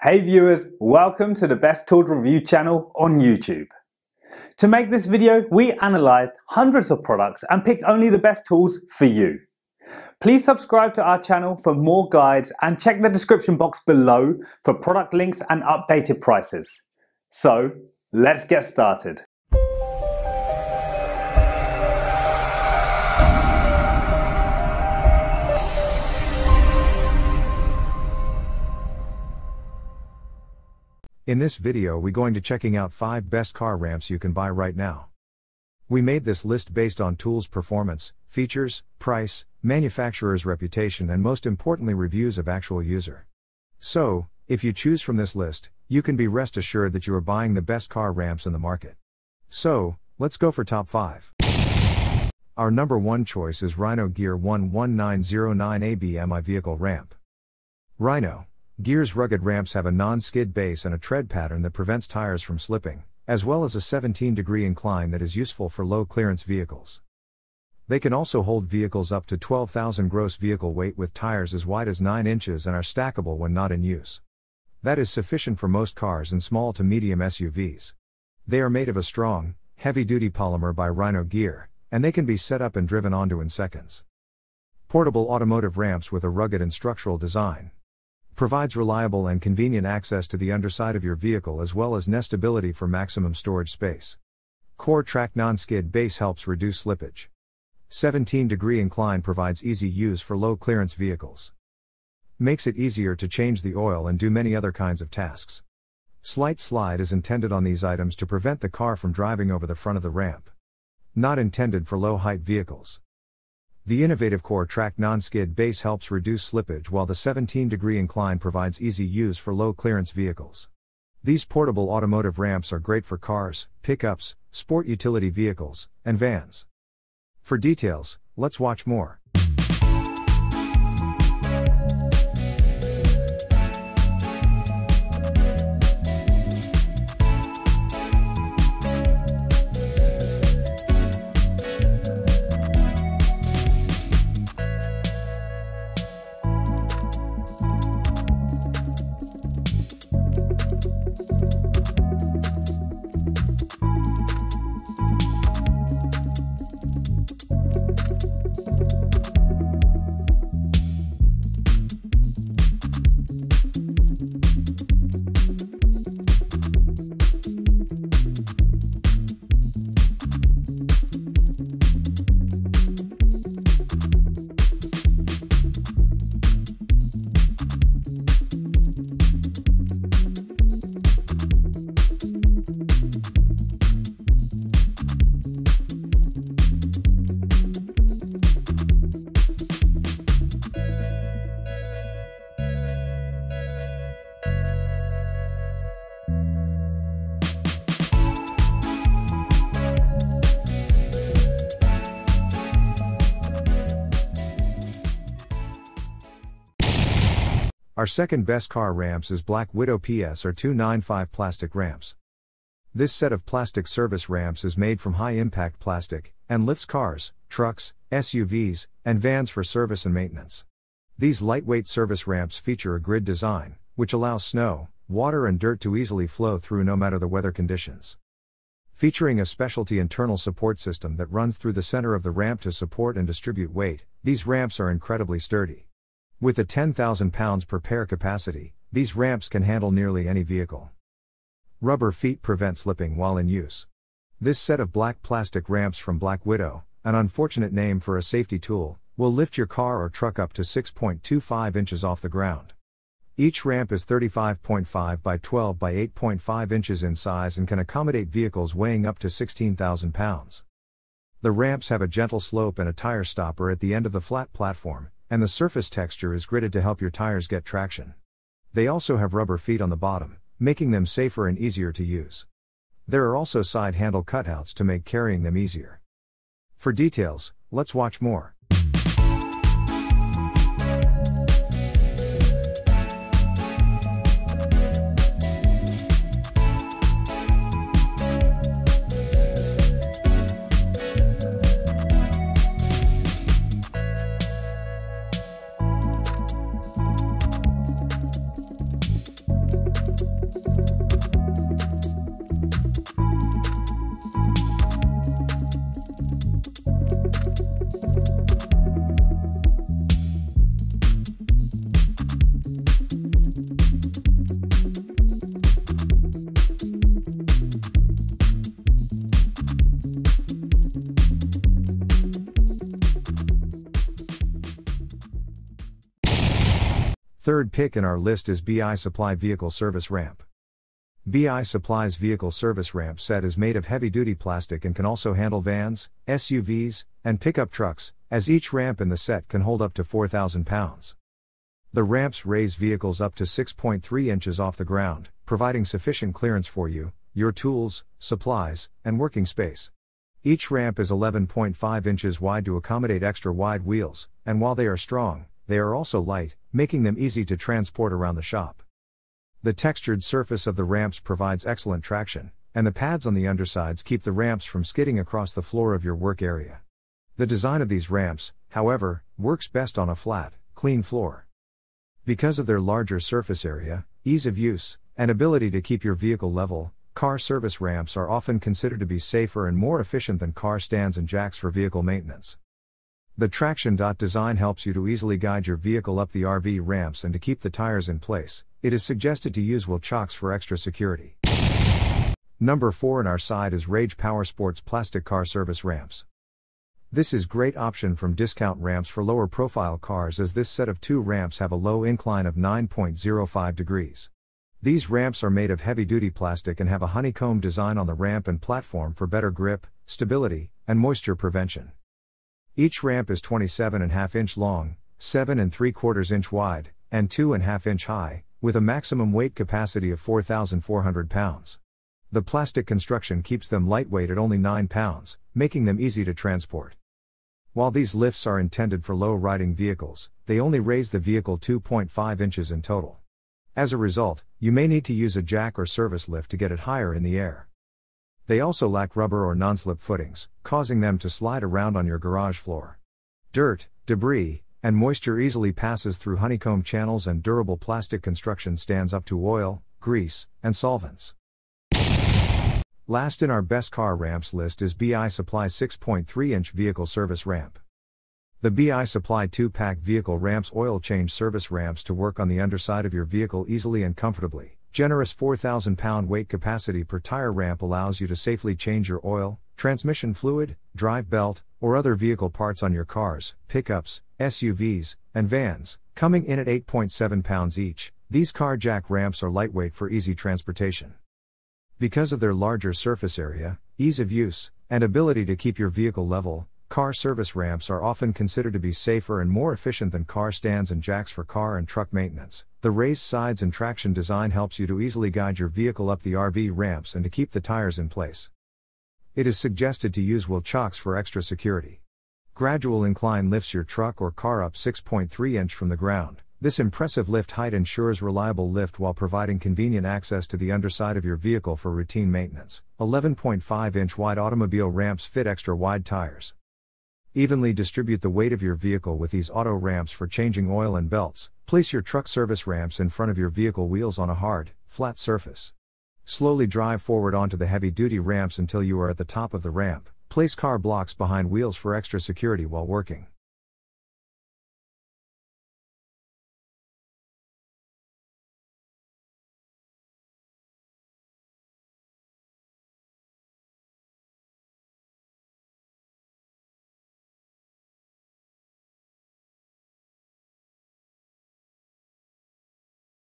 Hey viewers, welcome to the Best Tools Review channel on YouTube. To make this video, we analysed hundreds of products and picked only the best tools for you. Please subscribe to our channel for more guides and check the description box below for product links and updated prices. So, let's get started. In this video we going to checking out 5 best car ramps you can buy right now. We made this list based on tools performance, features, price, manufacturer's reputation and most importantly reviews of actual user. So, if you choose from this list, you can be rest assured that you are buying the best car ramps in the market. So, let's go for top 5. Our number 1 choice is Rhino Gear 11909 ABMI vehicle ramp. Rhino Gear's rugged ramps have a non-skid base and a tread pattern that prevents tires from slipping, as well as a 17 degree incline that is useful for low clearance vehicles. They can also hold vehicles up to 12,000 gross vehicle weight with tires as wide as 9 inches and are stackable when not in use. That is sufficient for most cars and small to medium SUVs. They are made of a strong, heavy duty polymer by Rhino Gear, and they can be set up and driven onto in seconds. Portable automotive ramps with a rugged and structural design provides reliable and convenient access to the underside of your vehicle as well as nestability for maximum storage space. Core-Trac non-skid base helps reduce slippage. 17 degree incline provides easy use for low clearance vehicles. Makes it easier to change the oil and do many other kinds of tasks. Slight slide is intended on these items to prevent the car from driving over the front of the ramp. Not intended for low height vehicles. The innovative Core-Trac non-skid base helps reduce slippage while the 17 degree incline provides easy use for low clearance vehicles. These portable automotive ramps are great for cars, pickups, sport utility vehicles, and vans. For details, let's watch more. Our second best car ramps is Black Widow PSR 295 plastic ramps. This set of plastic service ramps is made from high impact plastic and lifts cars, trucks, SUVs, and vans for service and maintenance. These lightweight service ramps feature a grid design, which allows snow, water, and dirt to easily flow through no matter the weather conditions. Featuring a specialty internal support system that runs through the center of the ramp to support and distribute weight, these ramps are incredibly sturdy. With a 10,000 pounds per pair capacity, these ramps can handle nearly any vehicle. Rubber feet prevent slipping while in use. This set of black plastic ramps from Black Widow, an unfortunate name for a safety tool, will lift your car or truck up to 6.25 inches off the ground. Each ramp is 35.5 by 12 by 8.5 inches in size and can accommodate vehicles weighing up to 16,000 pounds. The ramps have a gentle slope and a tire stopper at the end of the flat platform, and the surface texture is gridded to help your tires get traction. They also have rubber feet on the bottom, making them safer and easier to use. There are also side handle cutouts to make carrying them easier. For details, let's watch more. Third pick in our list is BI Supply Vehicle Service Ramp. BI Supply's vehicle service ramp set is made of heavy duty plastic and can also handle vans, SUVs, and pickup trucks, as each ramp in the set can hold up to 4,000 pounds. The ramps raise vehicles up to 6.3 inches off the ground, providing sufficient clearance for you, your tools, supplies, and working space. Each ramp is 11.5 inches wide to accommodate extra wide wheels, and while they are strong, they are also light, making them easy to transport around the shop. The textured surface of the ramps provides excellent traction, and the pads on the undersides keep the ramps from skidding across the floor of your work area. The design of these ramps, however, works best on a flat, clean floor. Because of their larger surface area, ease of use, and ability to keep your vehicle level, car service ramps are often considered to be safer and more efficient than car stands and jacks for vehicle maintenance. The traction dot design helps you to easily guide your vehicle up the RV ramps and to keep the tires in place, it is suggested to use wheel chocks for extra security. Number 4 in our side is Rage Power Sports plastic car service ramps. This is great option from discount ramps for lower profile cars as this set of two ramps have a low incline of 9.05 degrees. These ramps are made of heavy duty plastic and have a honeycomb design on the ramp and platform for better grip, stability, and moisture prevention. Each ramp is 27.5 inch long, 7 and 3 quarters inch wide, and 2.5 inch high, with a maximum weight capacity of 4,400 pounds. The plastic construction keeps them lightweight at only 9 pounds, making them easy to transport. While these lifts are intended for low riding vehicles, they only raise the vehicle 2.5 inches in total. As a result, you may need to use a jack or service lift to get it higher in the air. They also lack rubber or non slip footings, causing them to slide around on your garage floor. Dirt, debris, and moisture easily passes through honeycomb channels and durable plastic construction stands up to oil, grease, and solvents. Last in our best car ramps list is BI Supply 6.3 inch vehicle service ramp. The BI Supply 2 pack vehicle ramps oil change service ramps to work on the underside of your vehicle easily and comfortably. Generous 4,000 pound weight capacity per tire ramp allows you to safely change your oil, transmission fluid, drive belt, or other vehicle parts on your cars, pickups, SUVs, and vans, coming in at 8.7 pounds each. These car jack ramps are lightweight for easy transportation. Because of their larger surface area, ease of use, and ability to keep your vehicle level, car service ramps are often considered to be safer and more efficient than car stands and jacks for car and truck maintenance. The raised sides and traction design helps you to easily guide your vehicle up the RV ramps and to keep the tires in place. It is suggested to use wheel chocks for extra security. Gradual incline lifts your truck or car up 6.3 inch from the ground. This impressive lift height ensures reliable lift while providing convenient access to the underside of your vehicle for routine maintenance. 11.5 inch wide automobile ramps fit extra wide tires. Evenly distribute the weight of your vehicle with these auto ramps for changing oil and belts. Place your truck service ramps in front of your vehicle wheels on a hard, flat surface. Slowly drive forward onto the heavy duty ramps until you are at the top of the ramp. Place car blocks behind wheels for extra security while working.